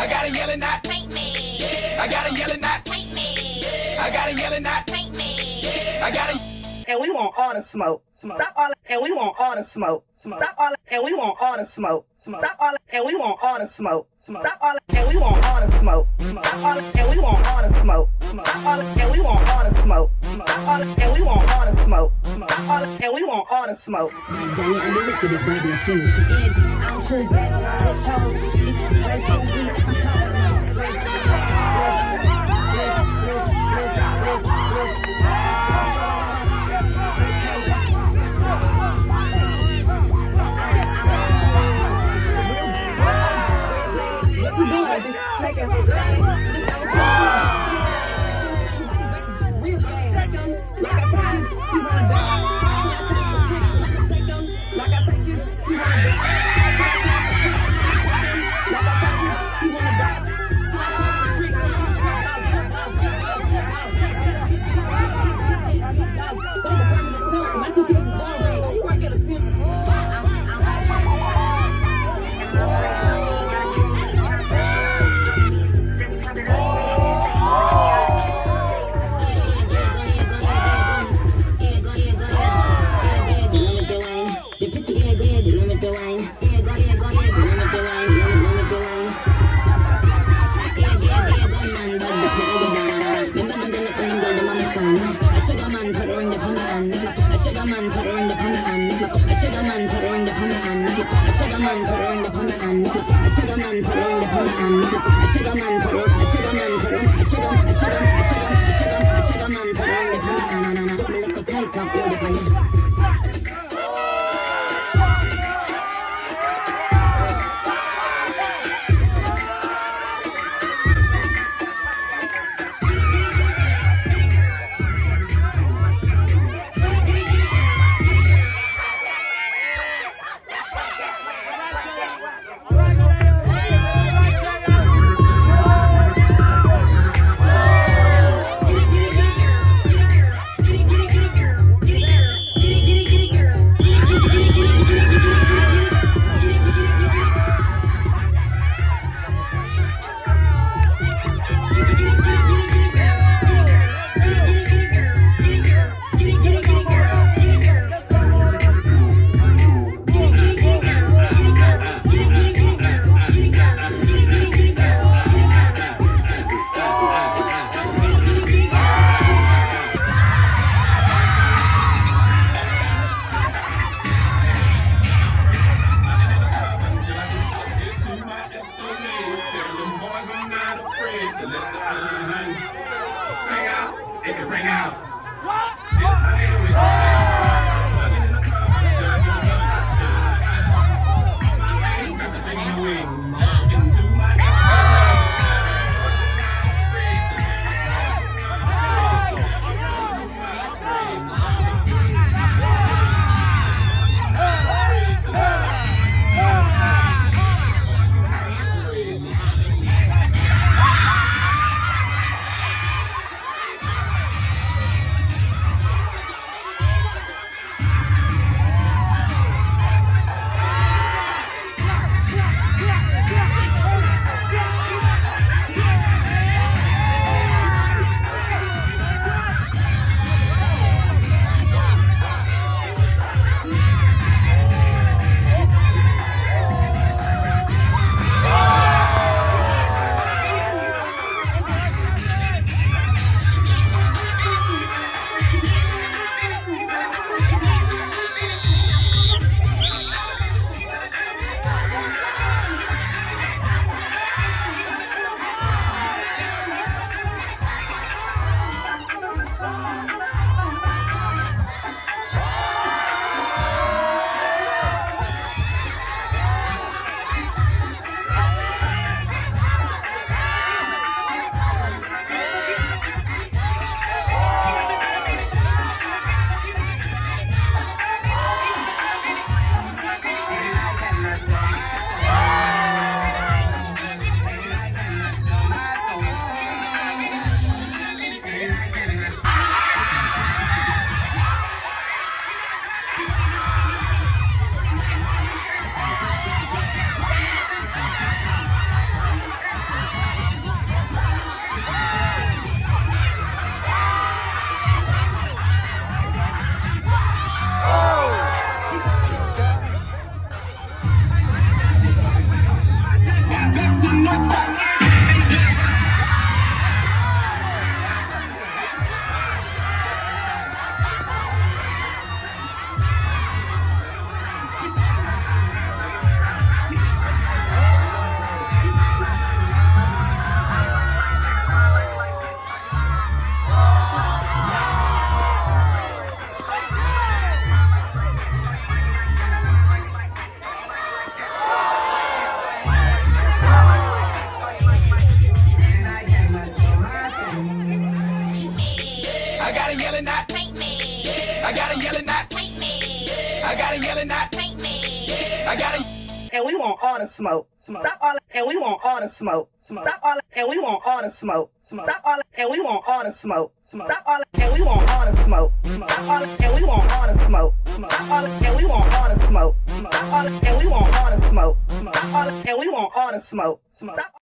I got a yelling at. Paint me. I got a yelling at. Paint me. I got a yelling at. Paint me. I got a. and we want all the smoke. Smoke. Stop all and we want all the smoke. Smoke. Stop all and we want all the smoke. Smoke. Stop all and we want all the smoke. Smoke. Stop all and we want all the smoke. Smoke. Stop all and we want all the smoke. Smoke. Stop all and we want all the smoke. Smoke. Stop all and we want all the smoke. Smoke. All the, and we want all the smoke. Danny and the wickedest baby of skinny. Yeah, I don't choose that. Bitch, Tight up, Paint got a yelling at. I got a yelling at. I got a. And we want all the smoke. Smoke. Stop all. And we want all the smoke. Smoke. Stop all. And we want all the smoke. Smoke. Stop all. And we want all the smoke. Smoke. Stop all. And we want all the smoke. Smoke. Stop all. And we want all the smoke. Smoke. Stop all. And we want all the smoke. Smoke. Stop all. And we want all the smoke. Smoke. Stop all. And we want all the smoke. Smoke.